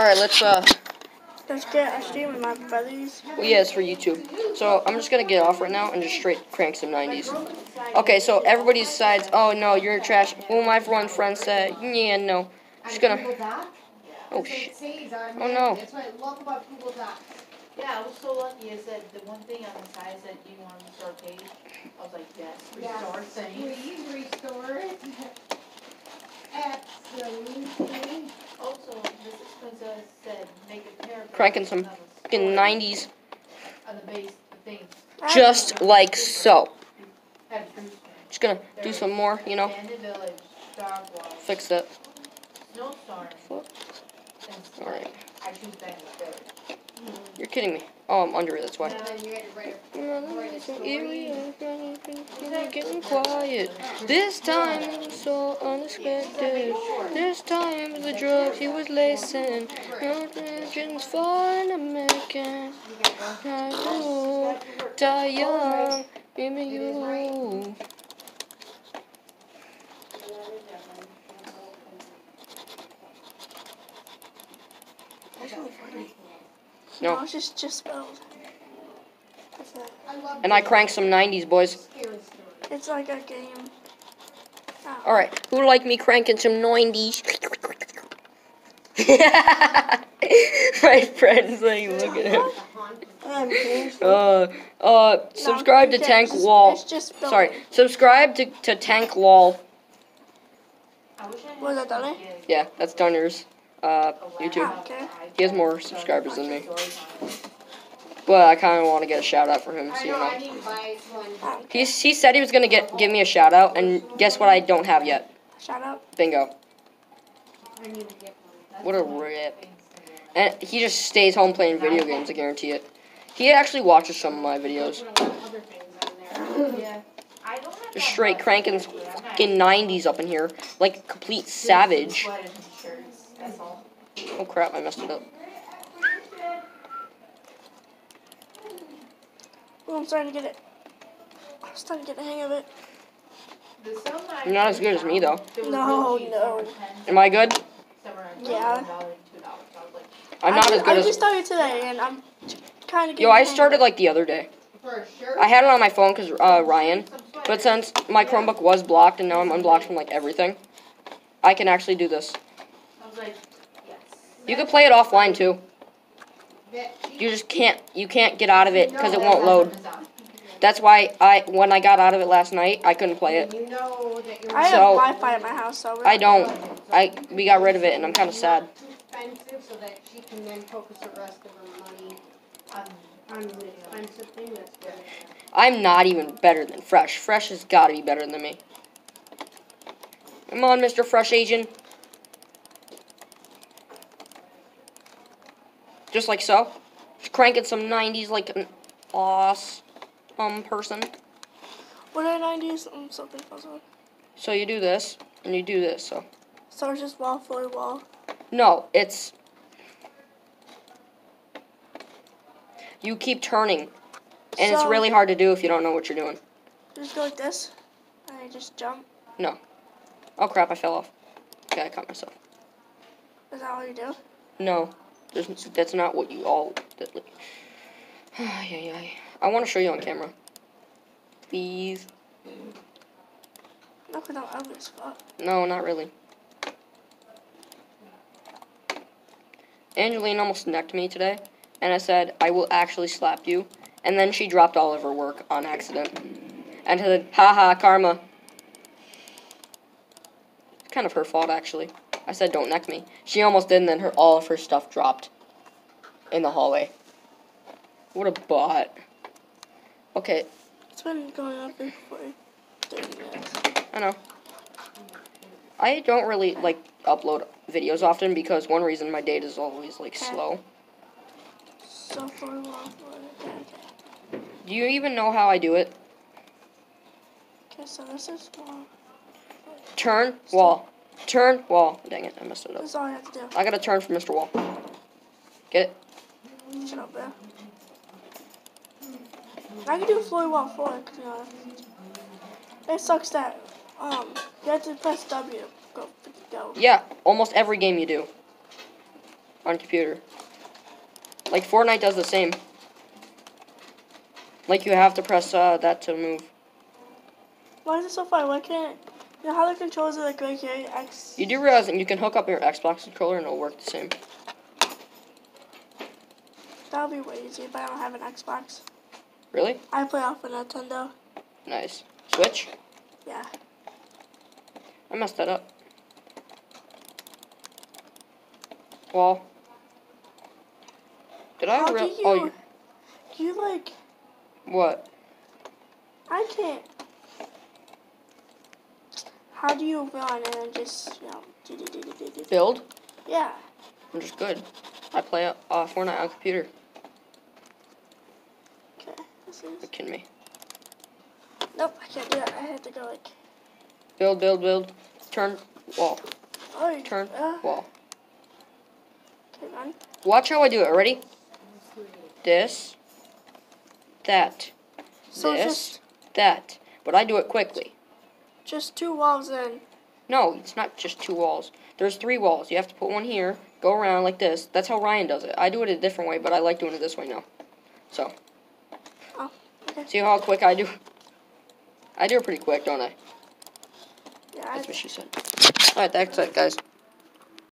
Alright, let's, uh, Let's get a stream with my brothers. well, yeah, it's for YouTube. So I'm just gonna get off right now and just straight crank some 90s. Okay, so everybody decides, oh no, you're trash. Well, my one friend said, yeah, no. Just gonna, oh shit. Oh, no. That's what I love about Google Docs. Yeah, I was so lucky. It said the one thing on the side said, "Do you want to restore page?" I was like, "Yes, restore thing." Please restore it. Absolutely. Also, this explains that it said make a paragraph. Cranking some Fucking 90s, On the base, the thing. just like so. Had a true story. Just gonna do some more, you know, Abandoned village, dog walk, fix that. snowstorm, Fuck. and sleigh. Alright. I choose abandoned village. You're kidding me. Oh, I'm under it, that's why. You had to write a Getting quiet. This time so unexpected. This time the drugs he was lacing. Religions for an American. I do die young. Baby, you. No, No. it's just just spelled. It's, a, I love And I cranked some 90s, boys. it's like a game. Alright, who like me cranking some 90s? My friends, like, look at him. I'm. Uh, uh, subscribe to Tank Wall. It's just spelled. Sorry, subscribe to, to Tank Lol. I wish I Was that done Yeah, that's Dunner's uh, YouTube. Okay. He has more subscribers than me. But I kind of want to get a shout out for him, so you know, I know. need to buy one. Oh, He's, he said he was gonna get give me a shout out, and guess what? I don't have yet. shout out. Bingo. I need to get one. What a rip. And he just stays home playing video games. I guarantee it. He actually watches some of my videos. Put a lot of other things on there. Yeah. I don't have Just straight cranking fucking 90s up in here, like complete savage. Sweaters and shirts, That's all. Oh crap! I messed it up. Oh, I'm starting to get it. I'm starting to get the hang of it. The sales that I You're not as good as me, though. No, no. some were 10, Am I good? Yeah. $1, $2. I was like, I'm I not ju- as good I as. just started today, and I'm kind of. Yo, I started like the other day. For a. I had it on my phone because uh, Ryan. But since my Chromebook was blocked and now I'm unblocked from like everything, I can actually do this. I was like, yes. You can play it offline too. You just can't you can't get out of it because it won't load. That's why I when I got out of it last night, I couldn't play it. You know that you're. I have So- Wi-Fi at my house, so. we're- I don't. I we got rid of it and I'm kind of sad. Not too expensive, so that she can then focus the rest of her money on on the expensive thing. That's good. I'm not even better than Fresh. Fresh has got to be better than me. Come on, Mr. Fresh Agent. Just like so. Just cranking some 90s like an awesome um, person. What are 90s? I'm so. So you do this, and you do this, so. So it's just wall, floor, wall. No, it's. You keep turning. And it's really hard to do if you don't know what you're doing. Just go like this, and I just jump. No. Oh crap, I fell off. Okay, I caught myself. Is that all you do? No, there's, that's not what you all. That, like. I want to show you on camera. Please. No, because I'm ugly. No, not really. Angeline almost necked me today, and I said, I will actually slap you. And then she dropped all of her work on accident. And I said, haha, karma. It's kind of her fault, actually. I said, don't neck me. She almost did, and then her all of her stuff dropped in the hallway. What a bot. Okay, It's been going on for 30 minutes. I know. I don't really like upload videos often because one reason my data is always like slow. So floor, wall, floor. Okay, okay. Do you even know how I do it? Okay, so this is wall. Turn, wall. Turn, wall. Dang it, I messed it up. That's all I have to do. I gotta turn for Mr. Wall. Get it? Shut up, there. I can do floor, wall, floor. 'cause, you know, it sucks that um you have to press W. Go, go. Yeah, almost every game you do. on computer. Like Fortnite does the same. Like you have to press uh, that to move. Why is it so far? Why can't you know how the controls are like right here? X. You do realize that you can hook up your Xbox controller and it'll work the same. That would be way easier, but I don't have an Xbox. Really? I play off of Nintendo. Nice. Switch? Yeah. I messed that up. Well. Did I How do real? Oh, you, do you like? what? I can't. How do you run and then just you know? Do, do, do, do, do, do. Build? Yeah. I'm just good. I play uh, Fortnite on computer. Okay. This You're is. kidding me. Nope. I can't do that. I have to go like. Build, build, build. Turn, wall. Turn, Uh, wall. Watch how I do it. Ready? This. That. So this. just That. But I do it quickly. just two walls then. No, it's not just two walls. There's three walls. You have to put one here, go around like this. That's how Ryan does it. I do it a different way, but I like doing it this way now. So. Oh, okay. See how quick I do? I do it pretty quick, don't I, That's what she said. Alright, that's it, guys.